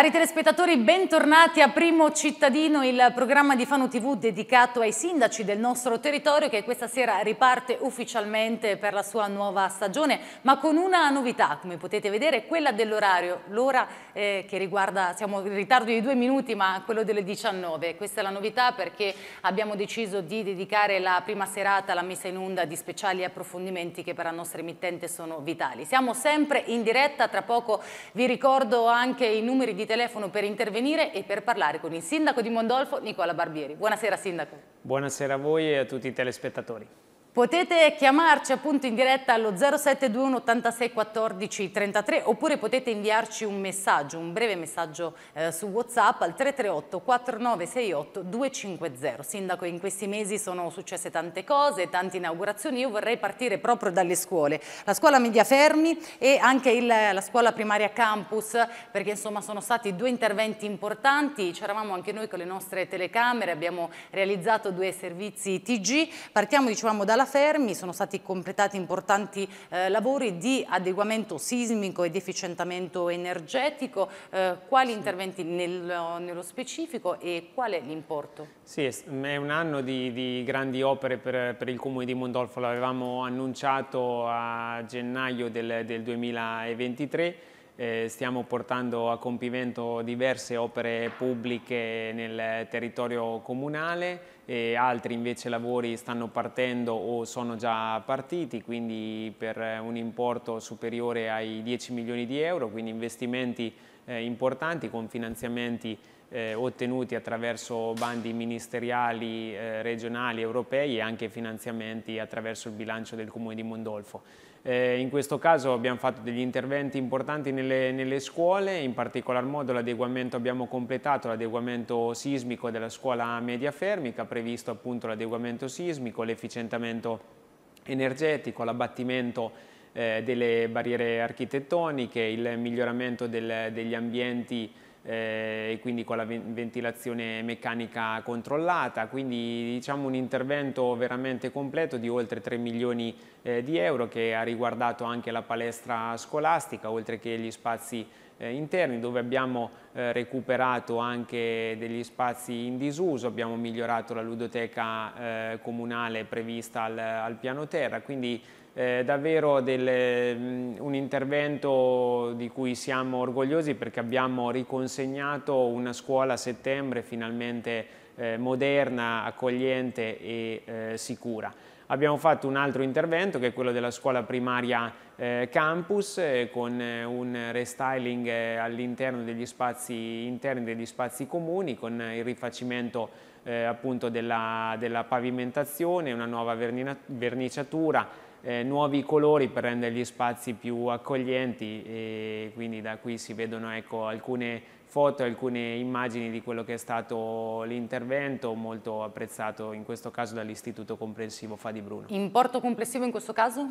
Cari telespettatori, bentornati a Primo Cittadino, il programma di Fano TV dedicato ai sindaci del nostro territorio che questa sera riparte ufficialmente per la sua nuova stagione, ma con una novità, come potete vedere, quella dell'orario, l'ora eh, che riguarda, siamo in ritardo di due minuti, ma quello delle 19. Questa è la novità perché abbiamo deciso di dedicare la prima serata alla messa in onda di speciali approfondimenti che per la nostra emittente sono vitali. Siamo sempre in diretta, tra poco vi ricordo anche i numeri di telefono per intervenire e per parlare con il sindaco di Mondolfo, Nicola Barbieri. Buonasera sindaco. Buonasera a voi e a tutti i telespettatori. Potete chiamarci appunto in diretta allo 0721 86 14 33 oppure potete inviarci un messaggio, un breve messaggio eh, su Whatsapp al 338 4968 250. Sindaco, in questi mesi sono successe tante cose, tante inaugurazioni. Io vorrei partire proprio dalle scuole. La scuola Media Fermi e anche il, la scuola primaria campus, perché insomma sono stati due interventi importanti. C'eravamo anche noi con le nostre telecamere, abbiamo realizzato due servizi TG. Partiamo dicevamo dalla Fermi sono stati completati importanti eh, lavori di adeguamento sismico e di efficientamento energetico. Eh, quali interventi nel, nello specifico e qual è l'importo? Sì, è un anno di, di grandi opere per, per, il Comune di Mondolfo, l'avevamo annunciato a gennaio del, del 2023 eh, stiamo portando a compimento diverse opere pubbliche nel territorio comunale e altri invece lavori stanno partendo o sono già partiti, quindi per un importo superiore ai 10 milioni di euro, quindi investimenti eh, importanti con finanziamenti eh, ottenuti attraverso bandi ministeriali, eh, regionali, europei e anche finanziamenti attraverso il bilancio del Comune di Mondolfo. Eh, in questo caso abbiamo fatto degli interventi importanti nelle, nelle scuole, in particolar modo l'adeguamento, abbiamo completato l'adeguamento sismico della scuola media fermica, previsto appunto l'adeguamento sismico, l'efficientamento energetico, l'abbattimento eh, delle barriere architettoniche, il miglioramento del, degli ambienti eh, e quindi con la ventilazione meccanica controllata, quindi diciamo un intervento veramente completo di oltre 3 milioni eh, di euro che ha riguardato anche la palestra scolastica oltre che gli spazi eh, interni dove abbiamo eh, recuperato anche degli spazi in disuso, abbiamo migliorato la ludoteca eh, comunale prevista al, al piano terra, quindi eh, davvero del, um, un intervento di cui siamo orgogliosi perché abbiamo riconsegnato una scuola a settembre finalmente eh, moderna, accogliente e eh, sicura. Abbiamo fatto un altro intervento che è quello della scuola primaria eh, campus eh, con eh, un restyling eh, all'interno degli spazi interni degli spazi comuni con il rifacimento eh, appunto della, della, pavimentazione, una nuova verniciatura, eh, nuovi colori per rendere gli spazi più accoglienti e quindi da qui si vedono ecco, alcune foto, alcune immagini di quello che è stato l'intervento, molto apprezzato in questo caso dall'Istituto Comprensivo Fadi Bruno. Importo complessivo in questo caso?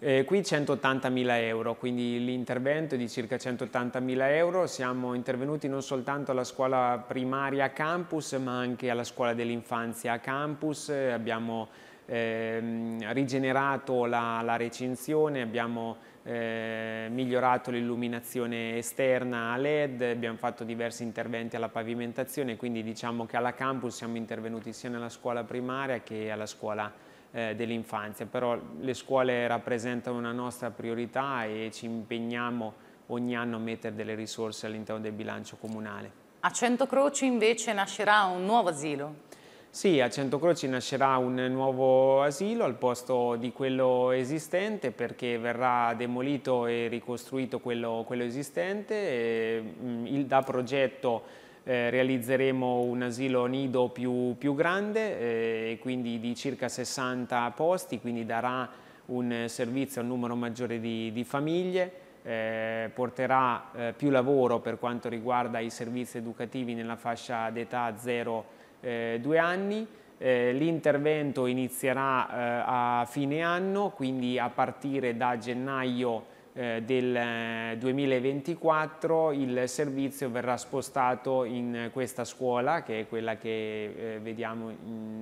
Eh, qui 180.000 euro, quindi l'intervento è di circa 180.000 euro. Siamo intervenuti non soltanto alla scuola primaria campus, ma anche alla scuola dell'infanzia campus. Abbiamo ehm, rigenerato la, la, recinzione, abbiamo eh, migliorato l'illuminazione esterna a LED, abbiamo fatto diversi interventi alla pavimentazione, quindi diciamo che alla campus siamo intervenuti sia nella scuola primaria che alla scuola eh, dell'infanzia, però le scuole rappresentano una nostra priorità e ci impegniamo ogni anno a mettere delle risorse all'interno del bilancio comunale. A Cento Croci invece nascerà un nuovo asilo. Sì, a Centocroci nascerà un nuovo asilo al posto di quello esistente perché verrà demolito e ricostruito quello, quello esistente. E, mh, il, da progetto eh, realizzeremo un asilo nido più, più grande, eh, quindi di circa 60 posti, quindi darà un servizio a un numero maggiore di, di famiglie, eh, porterà eh, più lavoro per quanto riguarda i servizi educativi nella fascia d'età 0 eh, due anni, eh, l'intervento inizierà eh, a fine anno, quindi a partire da gennaio eh, del 2024 il servizio verrà spostato in questa scuola che è quella che eh, vediamo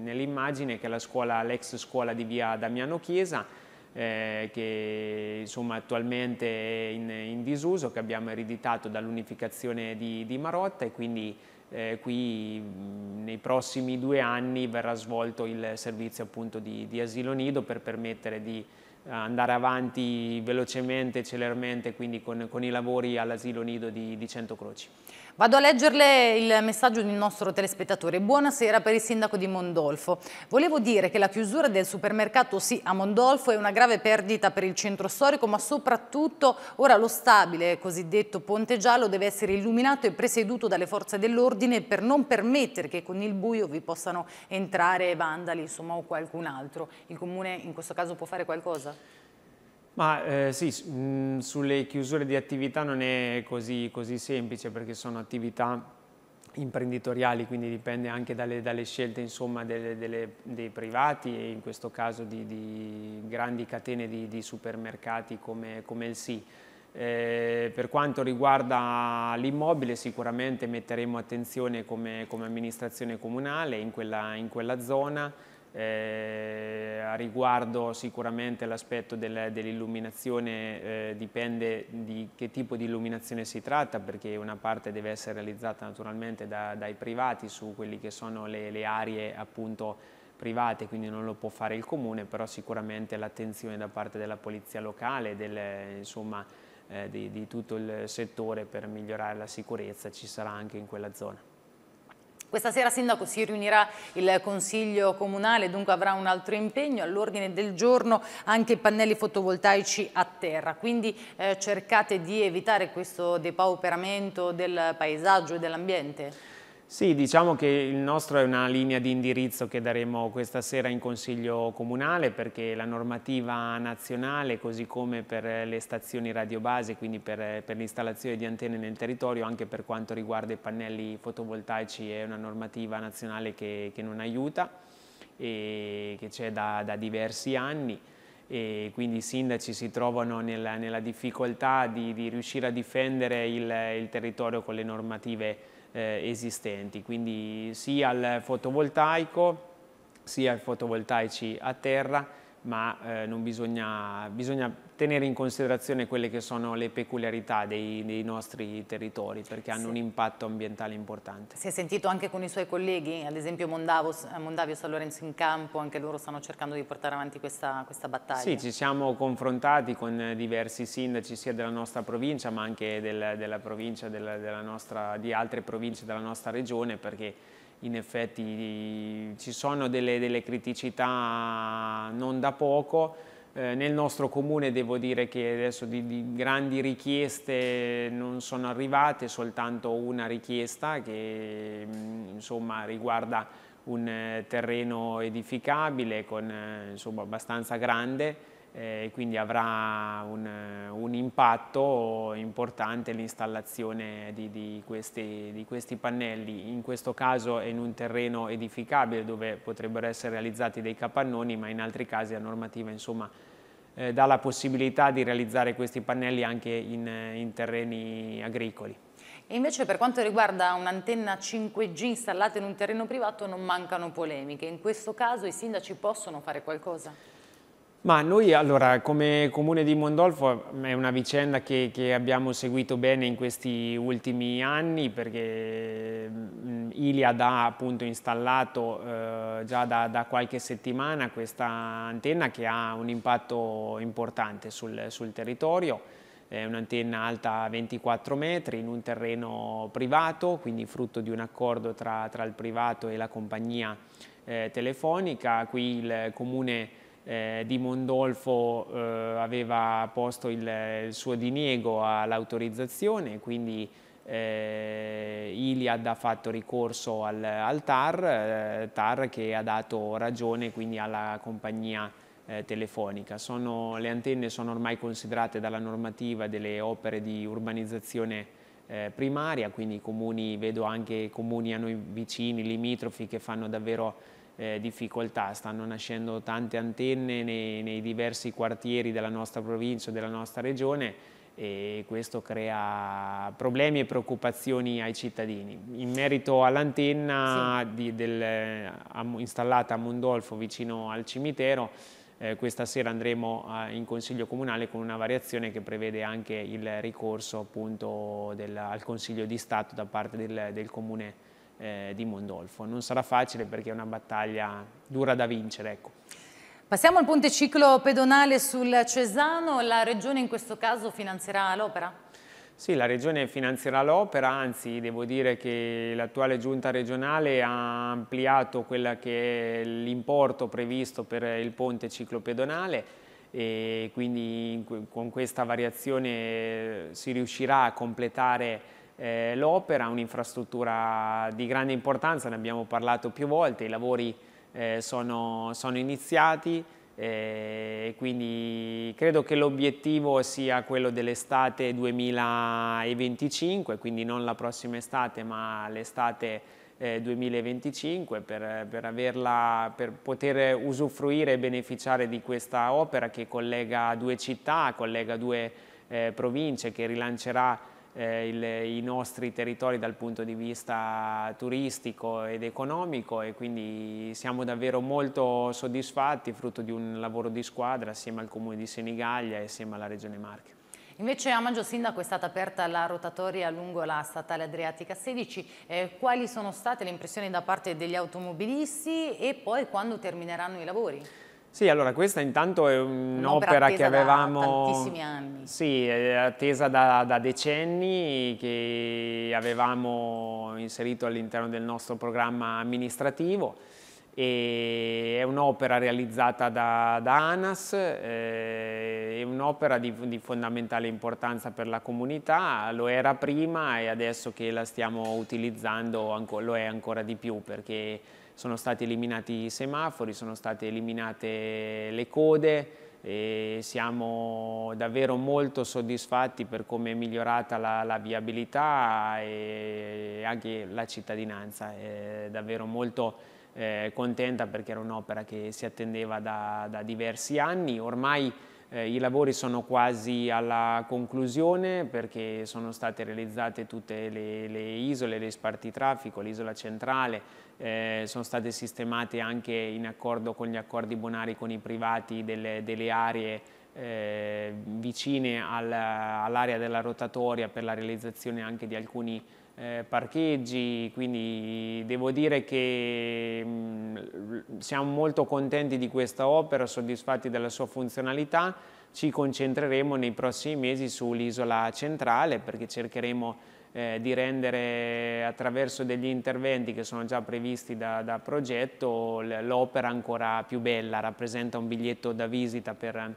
nell'immagine che è la scuola, l'ex scuola di via Damiano Chiesa eh, che insomma, attualmente è in, in, disuso, che abbiamo ereditato dall'unificazione di, di, Marotta e quindi eh, qui mh, nei prossimi due anni verrà svolto il servizio appunto di, di asilo nido per permettere di andare avanti velocemente, celermente, quindi con, con i lavori all'asilo nido di, di Cento Croci. Vado a leggerle il messaggio di un nostro telespettatore. Buonasera per il sindaco di Mondolfo. Volevo dire che la chiusura del supermercato sì a Mondolfo è una grave perdita per il centro storico, ma soprattutto ora lo stabile cosiddetto Ponte Giallo deve essere illuminato e presieduto dalle forze dell'ordine per non permettere che con il buio vi possano entrare vandali insomma, o qualcun altro. Il comune in questo caso può fare qualcosa? Ma eh, sì, mm, sulle chiusure di attività non è così, così, semplice perché sono attività imprenditoriali, quindi dipende anche dalle, dalle scelte insomma, delle, delle, dei privati e in questo caso di, di grandi catene di, di supermercati come, come, il SI. Eh, per quanto riguarda l'immobile sicuramente metteremo attenzione come, come amministrazione comunale in quella, in quella zona, eh, a riguardo sicuramente l'aspetto dell'illuminazione eh, dipende di che tipo di illuminazione si tratta perché una parte deve essere realizzata naturalmente da, dai privati su quelle che sono le, le, aree appunto private quindi non lo può fare il comune però sicuramente l'attenzione da parte della polizia locale del, insomma, eh, di, di tutto il settore per migliorare la sicurezza ci sarà anche in quella zona. Questa sera Sindaco si riunirà il Consiglio Comunale, dunque avrà un altro impegno, all'ordine del giorno anche pannelli fotovoltaici a terra, quindi eh, cercate di evitare questo depauperamento del paesaggio e dell'ambiente? Sì, diciamo che il nostro è una linea di indirizzo che daremo questa sera in Consiglio Comunale perché la normativa nazionale, così come per le stazioni radiobase, quindi per, per l'installazione di antenne nel territorio, anche per quanto riguarda i pannelli fotovoltaici, è una normativa nazionale che, che non aiuta e che c'è da, da diversi anni. E quindi i sindaci si trovano nella, nella difficoltà di, di, riuscire a difendere il, il territorio con le normative eh, esistenti, quindi sia il fotovoltaico sia i fotovoltaici a terra, ma eh, non bisogna, bisogna, tenere in considerazione quelle che sono le peculiarità dei, dei nostri territori perché hanno sì. un impatto ambientale importante. Si è sentito anche con i suoi colleghi, ad esempio Mondavos, Mondavio San Lorenzo in campo, anche loro stanno cercando di portare avanti questa, questa battaglia. Sì, ci siamo confrontati con diversi sindaci sia della nostra provincia ma anche del, della provincia, della, della nostra, di altre province della nostra regione perché in effetti ci sono delle, delle criticità non da poco, eh, nel nostro comune devo dire che adesso di, di, grandi richieste non sono arrivate, soltanto una richiesta che mm, insomma, riguarda un eh, terreno edificabile con, eh, insomma, abbastanza grande eh, quindi avrà un, un, impatto importante l'installazione di, di, di, questi, pannelli, in questo caso è in un terreno edificabile dove potrebbero essere realizzati dei capannoni, ma in altri casi la normativa insomma, eh, dà la possibilità di realizzare questi pannelli anche in, in terreni agricoli. E invece per quanto riguarda un'antenna 5G installata in un terreno privato non mancano polemiche, in questo caso i sindaci possono fare qualcosa? Ma noi allora come Comune di Mondolfo è una vicenda che, che abbiamo seguito bene in questi ultimi anni perché mh, Iliad ha appunto installato eh, già da, da, qualche settimana questa antenna che ha un impatto importante sul, sul territorio, è un'antenna alta 24 metri in un terreno privato, quindi frutto di un accordo tra, tra il privato e la compagnia eh, telefonica, qui il Comune eh, di Mondolfo eh, aveva posto il, il, suo diniego all'autorizzazione, quindi eh, Iliad ha fatto ricorso al, al TAR, eh, TAR che ha dato ragione quindi alla compagnia eh, telefonica. Sono, le antenne sono ormai considerate dalla normativa delle opere di urbanizzazione eh, primaria, quindi comuni, vedo anche comuni a noi vicini, limitrofi che fanno davvero eh, difficoltà, stanno nascendo tante antenne nei, nei diversi quartieri della nostra provincia, della nostra regione e questo crea problemi e preoccupazioni ai cittadini. In merito all'antenna sì. installata a Mondolfo vicino al cimitero, eh, questa sera andremo eh, in Consiglio Comunale con una variazione che prevede anche il ricorso appunto del, al Consiglio di Stato da parte del, del Comune eh, di Mondolfo. Non sarà facile perché è una battaglia dura da vincere. Ecco. Passiamo al ponte ciclo pedonale sul Cesano, la Regione in questo caso finanzierà l'opera? Sì, la Regione finanzierà l'opera, anzi devo dire che l'attuale giunta regionale ha ampliato quella che è l'importo previsto per il ponte ciclopedonale e quindi con questa variazione si riuscirà a completare eh, l'opera, un'infrastruttura di grande importanza, ne abbiamo parlato più volte, i lavori eh, sono, sono iniziati, e quindi credo che l'obiettivo sia quello dell'estate 2025, quindi non la prossima estate ma l'estate eh, 2025 per, per, averla, per poter usufruire e beneficiare di questa opera che collega due città, collega due eh, province, che rilancerà eh, il, i nostri territori dal punto di vista turistico ed economico e quindi siamo davvero molto soddisfatti, frutto di un lavoro di squadra assieme al Comune di Senigallia e assieme alla Regione Marche. Invece a Maggio Sindaco è stata aperta la rotatoria lungo la statale Adriatica 16, eh, quali sono state le impressioni da parte degli automobilisti e poi quando termineranno i lavori? Sì, allora questa intanto è un'opera un che avevamo... Da tantissimi anni. Sì, attesa da, da decenni, che avevamo inserito all'interno del nostro programma amministrativo e è un'opera realizzata da, da ANAS, eh, è un'opera di, di, fondamentale importanza per la comunità, lo era prima e adesso che la stiamo utilizzando lo è ancora di più perché sono stati eliminati i semafori, sono state eliminate le code e siamo davvero molto soddisfatti per come è migliorata la, la viabilità e anche la cittadinanza, è davvero molto eh, contenta perché era un'opera che si attendeva da, da diversi anni, ormai eh, I lavori sono quasi alla conclusione perché sono state realizzate tutte le, le isole, le spartitraffico, l'isola centrale, eh, sono state sistemate anche in accordo con gli accordi bonari con i privati delle, delle aree eh, vicine al, all'area della rotatoria per la realizzazione anche di alcuni eh, parcheggi, quindi devo dire che mh, mm, siamo molto contenti di questa opera, soddisfatti della sua funzionalità, ci concentreremo nei prossimi mesi sull'isola centrale perché cercheremo eh, di rendere attraverso degli interventi che sono già previsti da, da progetto l'opera ancora più bella, rappresenta un biglietto da visita per,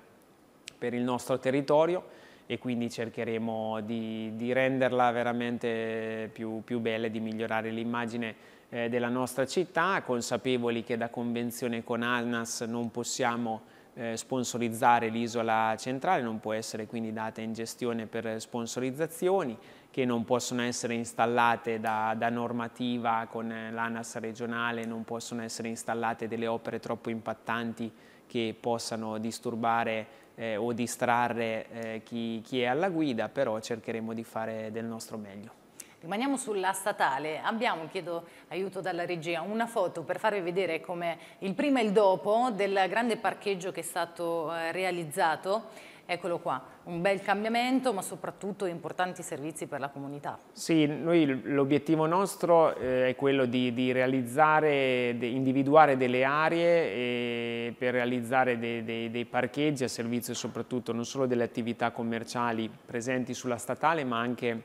per il nostro territorio e quindi cercheremo di, di renderla veramente più, più bella e di migliorare l'immagine eh, della nostra città, consapevoli che da convenzione con ANAS non possiamo eh, sponsorizzare l'isola centrale, non può essere quindi data in gestione per sponsorizzazioni, che non possono essere installate da, da normativa con l'ANAS regionale, non possono essere installate delle opere troppo impattanti che possano disturbare eh, o distrarre eh, chi, chi è alla guida, però cercheremo di fare del nostro meglio. Rimaniamo sulla statale, abbiamo, chiedo aiuto dalla regia, una foto per farvi vedere come il prima e il dopo del grande parcheggio che è stato eh, realizzato Eccolo qua, un bel cambiamento ma soprattutto importanti servizi per la comunità. Sì, noi l'obiettivo nostro eh, è quello di, di realizzare, di individuare delle aree per realizzare dei, dei, dei, parcheggi a servizio soprattutto non solo delle attività commerciali presenti sulla statale ma anche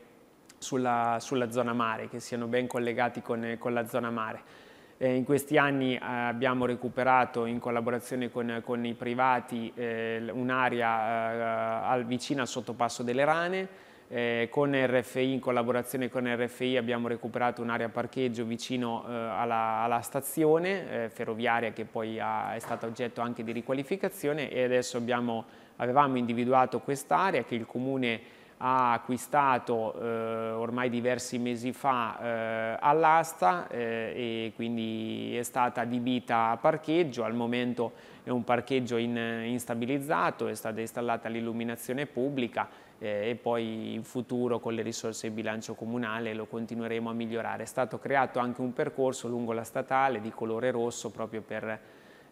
sulla, sulla zona mare, che siano ben collegati con, con la zona mare. Eh, in questi anni eh, abbiamo recuperato in collaborazione con, con i privati eh, un'area eh, vicina al sottopasso delle Rane, eh, con RFI, in collaborazione con RFI abbiamo recuperato un'area parcheggio vicino eh, alla, alla, stazione ferroviaria che poi ha, è stata oggetto anche di riqualificazione. E adesso abbiamo, avevamo individuato quest'area che il Comune ha acquistato eh, ormai diversi mesi fa eh, all'asta eh, e quindi è stata adibita a parcheggio, al momento è un parcheggio in, instabilizzato, è stata installata l'illuminazione pubblica eh, e poi in futuro con le risorse di bilancio comunale lo continueremo a migliorare. È stato creato anche un percorso lungo la statale di colore rosso proprio per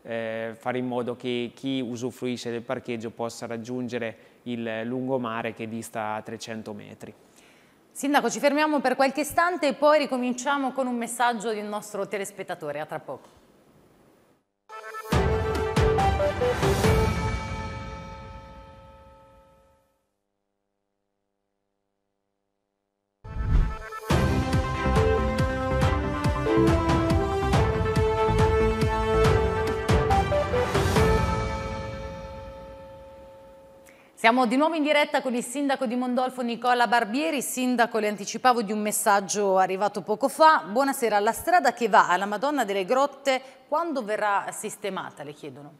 eh, fare in modo che chi usufruisce del parcheggio possa raggiungere il lungomare che dista 300 metri. Sindaco, ci fermiamo per qualche istante e poi ricominciamo con un messaggio di un nostro telespettatore. A tra poco. Siamo di nuovo in diretta con il sindaco di Mondolfo Nicola Barbieri. Sindaco, le anticipavo di un messaggio arrivato poco fa. Buonasera, la strada che va alla Madonna delle Grotte, quando verrà sistemata, le chiedono?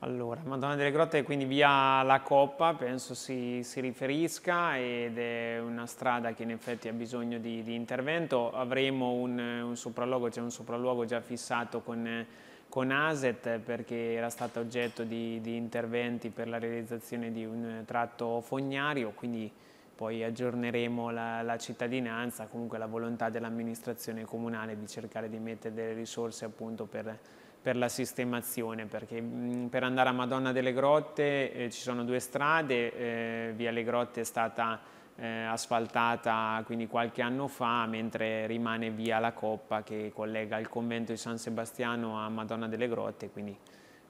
Allora, Madonna delle Grotte quindi via La Coppa, penso si, si, riferisca ed è una strada che in effetti ha bisogno di, di intervento. Avremo un, un sopralluogo, c'è un sopralluogo già fissato con con ASET perché era stata oggetto di, di, interventi per la realizzazione di un tratto fognario, quindi poi aggiorneremo la, la cittadinanza, comunque la volontà dell'amministrazione comunale di cercare di mettere delle risorse appunto per, per la sistemazione, perché per andare a Madonna delle Grotte eh, ci sono due strade, eh, via Le Grotte è stata eh, asfaltata quindi qualche anno fa, mentre rimane via la Coppa che collega il convento di San Sebastiano a Madonna delle Grotte, quindi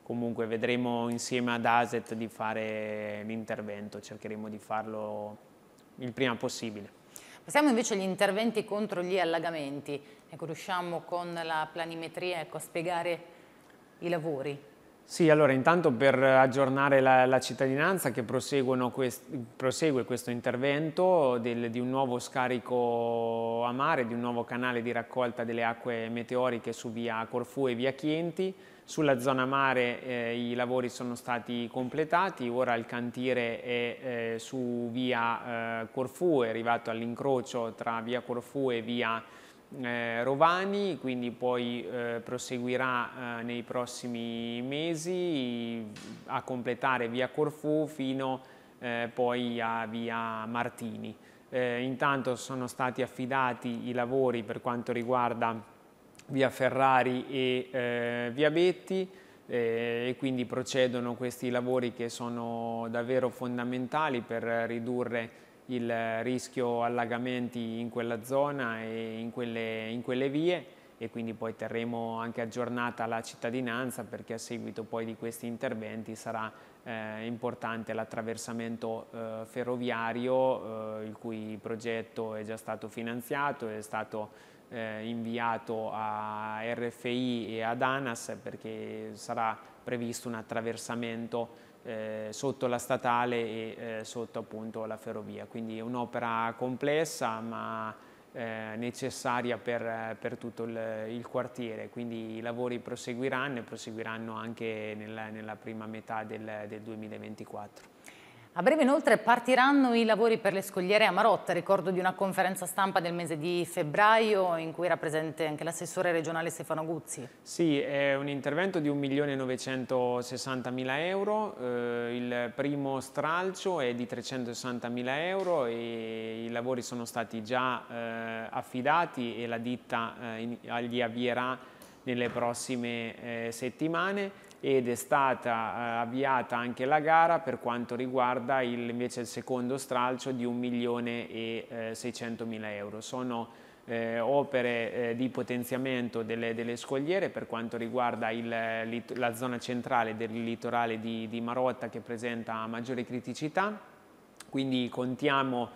comunque vedremo insieme ad ASET di fare l'intervento, cercheremo di farlo il prima possibile. Passiamo invece agli interventi contro gli allagamenti. Ecco, riusciamo con la planimetria ecco, a spiegare i lavori. Sì, allora intanto per aggiornare la, la cittadinanza che quest, prosegue questo intervento del, di un nuovo scarico a mare, di un nuovo canale di raccolta delle acque meteoriche su via Corfu e via Chienti. Sulla zona mare eh, i lavori sono stati completati, ora il cantiere è eh, su via eh, Corfu, è arrivato all'incrocio tra via Corfu e via Chienti eh, Rovani, quindi poi eh, proseguirà eh, nei prossimi mesi a completare via Corfu fino eh, poi a via Martini. Eh, intanto sono stati affidati i lavori per quanto riguarda via Ferrari e eh, via Betti e quindi procedono questi lavori che sono davvero fondamentali per ridurre il rischio allagamenti in quella zona e in quelle, in quelle vie e quindi poi terremo anche aggiornata la cittadinanza perché a seguito poi di questi interventi sarà eh, importante l'attraversamento eh, ferroviario eh, il cui progetto è già stato finanziato, è stato eh, inviato a RFI e ad ANAS perché sarà previsto un attraversamento eh, sotto la statale e eh, sotto appunto la ferrovia. Quindi è un'opera complessa ma eh, necessaria per, per tutto il, il, quartiere, quindi i lavori proseguiranno e proseguiranno anche nella, nella prima metà del, del 2024. A breve inoltre partiranno i lavori per le scogliere a Marotta, ricordo di una conferenza stampa del mese di febbraio in cui era presente anche l'assessore regionale Stefano Guzzi. Sì, è un intervento di 1.960.000 euro, eh, il primo stralcio è di 360.000 euro e i lavori sono stati già eh, affidati e la ditta eh, li avvierà nelle prossime eh, settimane ed è stata eh, avviata anche la gara per quanto riguarda il, invece il secondo stralcio di 1.600.000 eh, euro. Sono eh, opere eh, di potenziamento delle, delle, scogliere per quanto riguarda il, la zona centrale del litorale di, di Marotta che presenta maggiore criticità, quindi contiamo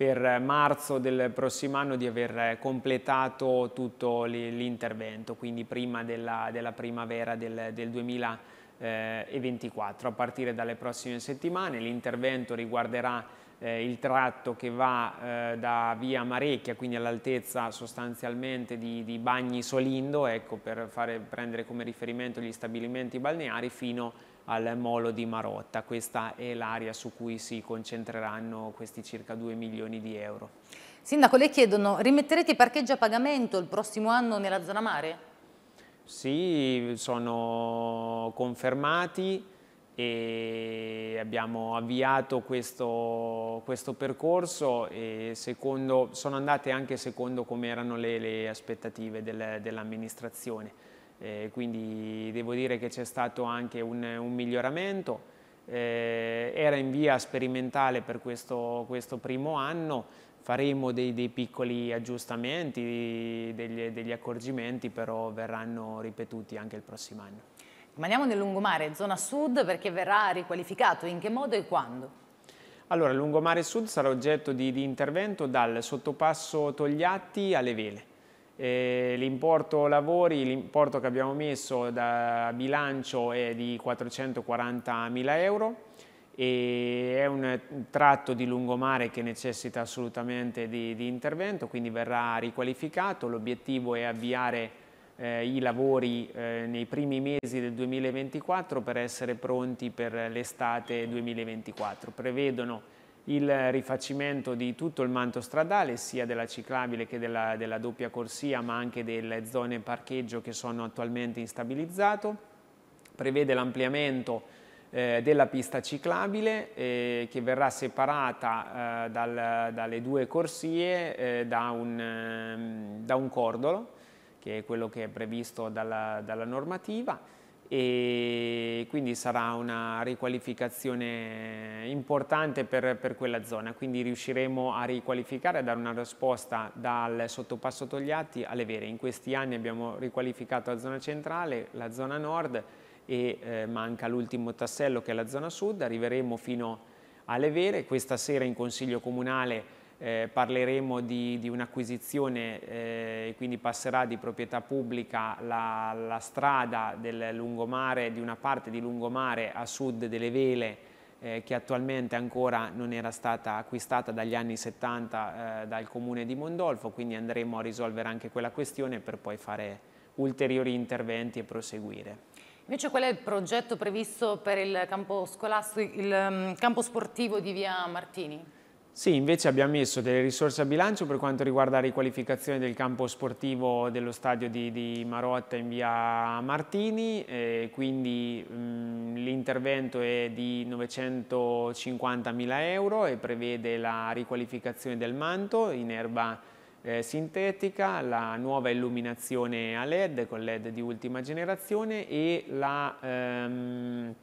per marzo del prossimo anno di aver completato tutto l'intervento, quindi prima della, della primavera del, del 2024. A partire dalle prossime settimane l'intervento riguarderà eh, il tratto che va eh, da via Marecchia, quindi all'altezza sostanzialmente di, di, Bagni Solindo, ecco, per fare, prendere come riferimento gli stabilimenti balneari, fino a al molo di Marotta. Questa è l'area su cui si concentreranno questi circa 2 milioni di euro. Sindaco, le chiedono, rimetterete i parcheggi a pagamento il prossimo anno nella zona mare? Sì, sono confermati e abbiamo avviato questo, questo percorso e secondo, sono andate anche secondo come erano le, le aspettative del, dell'amministrazione. Eh, quindi devo dire che c'è stato anche un, un miglioramento. Eh, era in via sperimentale per questo, questo primo anno, faremo dei, dei piccoli aggiustamenti, degli, degli, accorgimenti, però verranno ripetuti anche il prossimo anno. Rimaniamo nel lungomare, zona sud, perché verrà riqualificato, in che modo e quando? Allora, il lungomare sud sarà oggetto di, di intervento dal sottopasso Togliatti alle Vele. L'importo lavori, l'importo che abbiamo messo da bilancio è di 440 mila euro e è un tratto di lungomare che necessita assolutamente di, di intervento, quindi verrà riqualificato. L'obiettivo è avviare eh, i lavori eh, nei primi mesi del 2024 per essere pronti per l'estate 2024. Prevedono il rifacimento di tutto il manto stradale, sia della ciclabile che della, della doppia corsia, ma anche delle zone parcheggio che sono attualmente instabilizzato. Prevede l'ampliamento eh, della pista ciclabile eh, che verrà separata eh, dal, dalle due corsie eh, da un, ehm, da, un, cordolo, che è quello che è previsto dalla, dalla normativa e quindi sarà una riqualificazione importante per, per, quella zona, quindi riusciremo a riqualificare, a dare una risposta dal sottopasso Togliatti alle Vere. In questi anni abbiamo riqualificato la zona centrale, la zona nord e eh, manca l'ultimo tassello che è la zona sud, arriveremo fino alle Vere, questa sera in Consiglio Comunale eh, parleremo di, di un'acquisizione eh, quindi passerà di proprietà pubblica la, la, strada del lungomare, di una parte di lungomare a sud delle Vele eh, che attualmente ancora non era stata acquistata dagli anni 70 eh, dal comune di Mondolfo, quindi andremo a risolvere anche quella questione per poi fare ulteriori interventi e proseguire. Invece qual è il progetto previsto per il campo il um, campo sportivo di via Martini? Sì, invece abbiamo messo delle risorse a bilancio per quanto riguarda la riqualificazione del campo sportivo dello stadio di, di Marotta in via Martini, quindi l'intervento è di 950 mila euro e prevede la riqualificazione del manto in erba eh, sintetica, la nuova illuminazione a LED con LED di ultima generazione e la, ehm,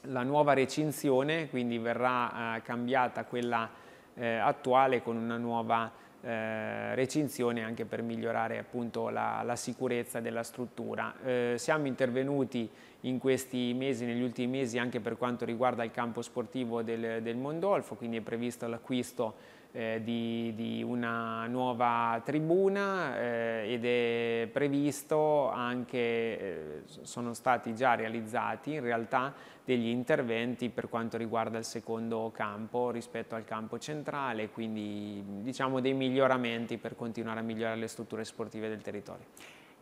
la nuova recinzione, quindi verrà eh, cambiata quella eh, attuale con una nuova eh, recinzione anche per migliorare appunto la, la sicurezza della struttura. Eh, siamo intervenuti in questi mesi, negli ultimi mesi, anche per quanto riguarda il campo sportivo del, del Mondolfo, quindi è previsto l'acquisto eh, di, di, una nuova tribuna eh, ed è previsto anche, eh, sono stati già realizzati in realtà degli interventi per quanto riguarda il secondo campo rispetto al campo centrale, quindi diciamo dei miglioramenti per continuare a migliorare le strutture sportive del territorio.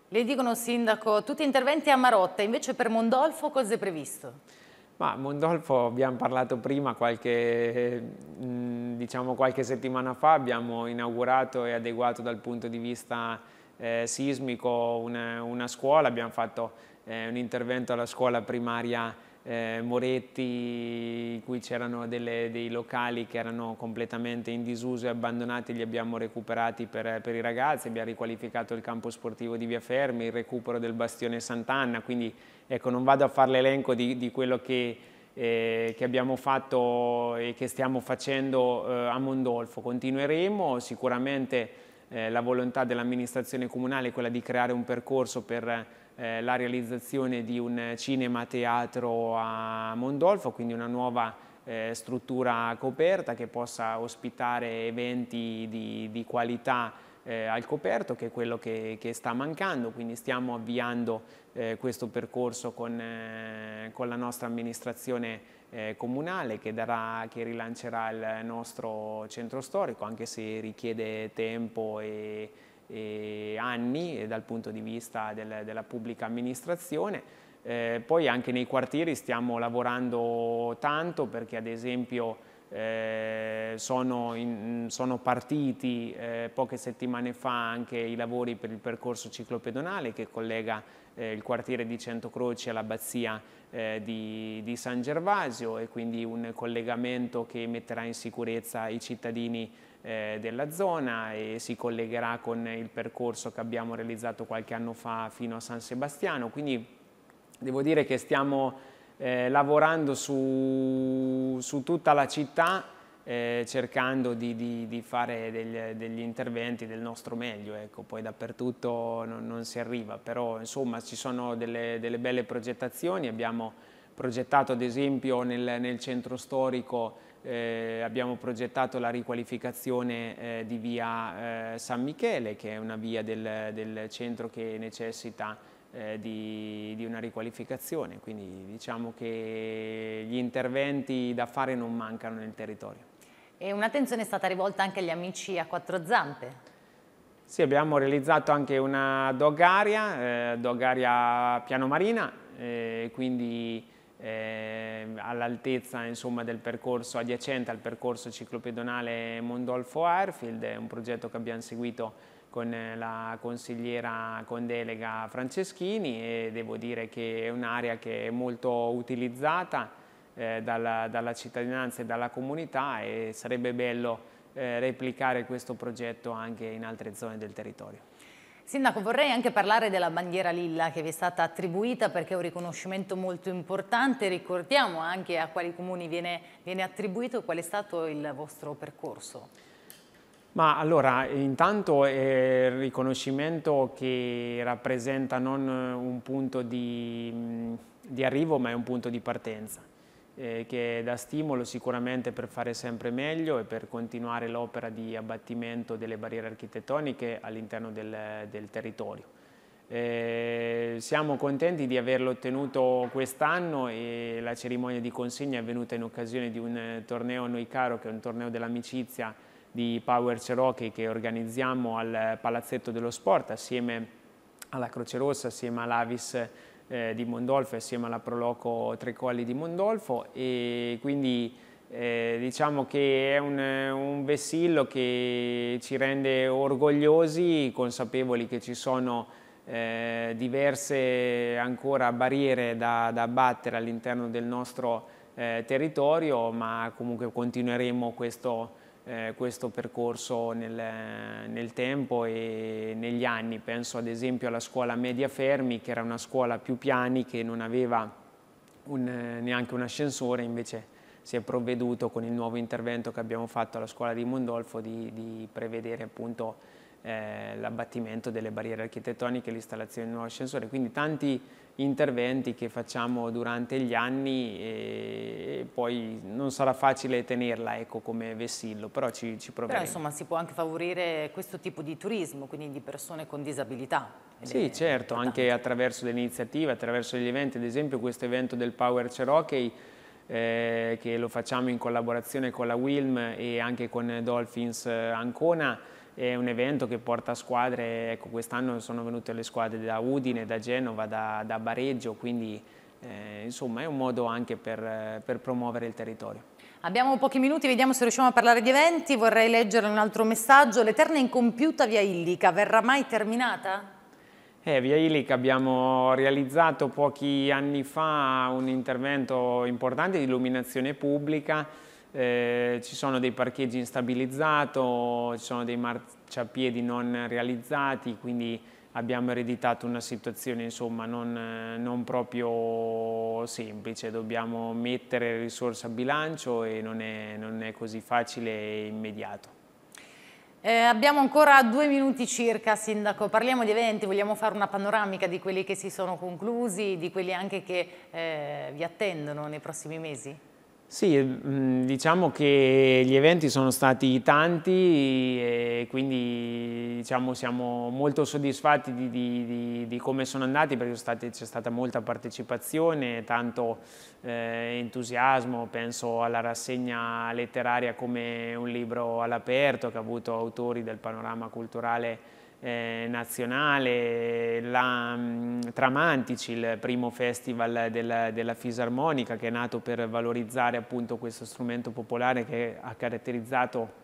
Le dicono Sindaco, tutti interventi a Marotta, invece per Mondolfo cosa è previsto? Ma Mondolfo abbiamo parlato prima, qualche, diciamo qualche settimana fa abbiamo inaugurato e adeguato dal punto di vista eh, sismico una, una, scuola, abbiamo fatto eh, un intervento alla scuola primaria eh, Moretti in cui c'erano dei locali che erano completamente in disuso e abbandonati, li abbiamo recuperati per, per, i ragazzi, abbiamo riqualificato il campo sportivo di Via Fermi, il recupero del bastione Sant'Anna, quindi ecco non vado a fare l'elenco di, di, quello che, eh, che, abbiamo fatto e che stiamo facendo eh, a Mondolfo, continueremo. Sicuramente eh, la volontà dell'amministrazione comunale è quella di creare un percorso per eh, la realizzazione di un cinema teatro a Mondolfo, quindi una nuova eh, struttura coperta che possa ospitare eventi di, di qualità eh, al coperto, che è quello che, che, sta mancando, quindi stiamo avviando eh, questo percorso con, eh, con, la nostra amministrazione eh, comunale che, darà, che rilancerà il nostro centro storico, anche se richiede tempo e, e anni dal punto di vista del, della pubblica amministrazione. Eh, poi anche nei quartieri stiamo lavorando tanto perché ad esempio eh, sono, in, sono, partiti eh, poche settimane fa anche i lavori per il percorso ciclopedonale che collega eh, il quartiere di Centocroci all'abbazia eh, di, di, San Gervasio e quindi un collegamento che metterà in sicurezza i cittadini eh, della zona e si collegherà con il percorso che abbiamo realizzato qualche anno fa fino a San Sebastiano, quindi devo dire che stiamo eh, lavorando su, su, tutta la città eh, cercando di, di, di fare degli, degli, interventi del nostro meglio, ecco, poi dappertutto non, non, si arriva, però insomma ci sono delle, delle belle progettazioni, abbiamo progettato ad esempio nel, nel centro storico eh, abbiamo progettato la riqualificazione eh, di via eh, San Michele, che è una via del, del centro che necessita eh, di, di, una riqualificazione, quindi diciamo che gli interventi da fare non mancano nel territorio. E un'attenzione è stata rivolta anche agli amici a quattro zampe? Sì, abbiamo realizzato anche una dog area, eh, dog area piano marina, eh, quindi eh, all'altezza del percorso adiacente al percorso ciclopedonale Mondolfo Airfield, è un progetto che abbiamo seguito con la consigliera con delega Franceschini e devo dire che è un'area che è molto utilizzata eh, dalla, dalla, cittadinanza e dalla comunità e sarebbe bello eh, replicare questo progetto anche in altre zone del territorio. Sindaco, vorrei anche parlare della bandiera lilla che vi è stata attribuita perché è un riconoscimento molto importante. Ricordiamo anche a quali comuni viene, viene attribuito e qual è stato il vostro percorso. Ma allora, intanto è il riconoscimento che rappresenta non un punto di, di arrivo ma è un punto di partenza eh, che dà stimolo sicuramente per fare sempre meglio e per continuare l'opera di abbattimento delle barriere architettoniche all'interno del, del, territorio. Eh, siamo contenti di averlo ottenuto quest'anno e la cerimonia di consegna è avvenuta in occasione di un torneo Noi Caro, che è un torneo dell'amicizia di Power Cherokee che organizziamo al Palazzetto dello Sport assieme alla Croce Rossa, assieme all'Avis eh, di Mondolfo assieme alla Proloco Tre Colli di Mondolfo. E quindi eh, diciamo che è un, un, vessillo che ci rende orgogliosi, consapevoli che ci sono eh, diverse ancora barriere da, da abbattere all'interno del nostro eh, territorio, ma comunque continueremo questo eh, questo percorso nel, nel, tempo e negli anni. Penso ad esempio alla scuola Media Fermi, che era una scuola più piani, che non aveva un, neanche un ascensore, invece si è provveduto con il nuovo intervento che abbiamo fatto alla scuola di Mondolfo di, di prevedere appunto eh, l'abbattimento delle barriere architettoniche e l'installazione di un nuovo ascensore. Quindi tanti interventi che facciamo durante gli anni e poi non sarà facile tenerla ecco, come vessillo, però ci, ci proveremo. Però insomma si può anche favorire questo tipo di turismo, quindi di persone con disabilità. Sì, certo, anche attraverso delle iniziative, attraverso gli eventi, ad esempio questo evento del Power Cherokee eh, che lo facciamo in collaborazione con la Wilm e anche con Dolphins Ancona, è un evento che porta squadre, ecco quest'anno sono venute le squadre da Udine, da Genova, da, da Bareggio, quindi eh, insomma è un modo anche per, per promuovere il territorio. Abbiamo pochi minuti, vediamo se riusciamo a parlare di eventi. Vorrei leggere un altro messaggio. L'Eterna incompiuta via Illica verrà mai terminata? Eh, via Illica abbiamo realizzato pochi anni fa un intervento importante di illuminazione pubblica eh, ci sono dei parcheggi instabilizzato, ci sono dei marciapiedi non realizzati, quindi abbiamo ereditato una situazione insomma, non, non, proprio semplice, dobbiamo mettere risorse a bilancio e non è, non è così facile e immediato. Eh, abbiamo ancora due minuti circa, Sindaco, parliamo di eventi, vogliamo fare una panoramica di quelli che si sono conclusi, di quelli anche che eh, vi attendono nei prossimi mesi? Sì, mm, diciamo che gli eventi sono stati tanti e quindi diciamo, siamo molto soddisfatti di, di, di, di come sono andati perché c'è stata molta partecipazione, tanto eh, entusiasmo, penso alla rassegna letteraria come un libro all'aperto che ha avuto autori del panorama culturale eh, nazionale, la um, Tramantici, il primo festival della, della, fisarmonica che è nato per valorizzare appunto questo strumento popolare che ha caratterizzato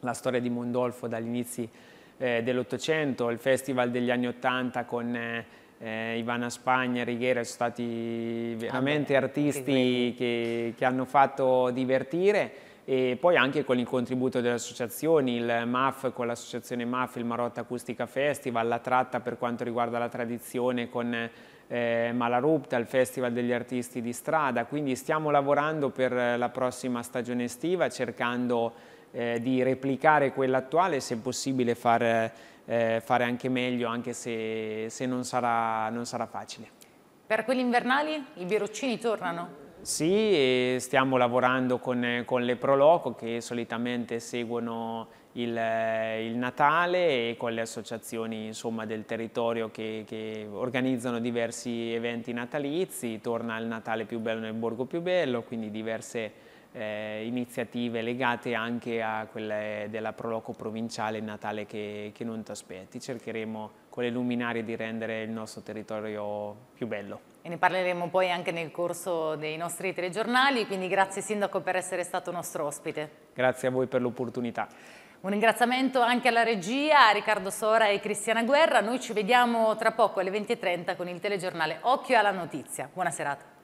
la storia di Mondolfo dagli inizi eh, dell'Ottocento, il festival degli anni Ottanta con eh, Ivana Spagna e Righiera sono stati veramente ah beh, artisti che, che hanno fatto divertire e poi anche con il contributo delle associazioni, il MAF con l'associazione MAF, il Marotta Acustica Festival, la tratta per quanto riguarda la tradizione con eh, Malarupta, il Festival degli Artisti di Strada, quindi stiamo lavorando per la prossima stagione estiva cercando eh, di replicare quella attuale se possibile far, eh, fare anche meglio anche se, se non, sarà, non sarà facile. Per quelli invernali i biroccini tornano? Sì, stiamo lavorando con, con, le Proloco che solitamente seguono il, il, Natale e con le associazioni insomma, del territorio che, che, organizzano diversi eventi natalizi, torna il Natale più bello nel borgo più bello, quindi diverse eh, iniziative legate anche a quelle della Proloco provinciale Natale che, che non ti aspetti. Cercheremo con le luminarie di rendere il nostro territorio più bello. E ne parleremo poi anche nel corso dei nostri telegiornali, quindi grazie Sindaco per essere stato nostro ospite. Grazie a voi per l'opportunità. Un ringraziamento anche alla regia, a Riccardo Sora e Cristiana Guerra. Noi ci vediamo tra poco alle 20.30 con il telegiornale Occhio alla Notizia. Buona serata.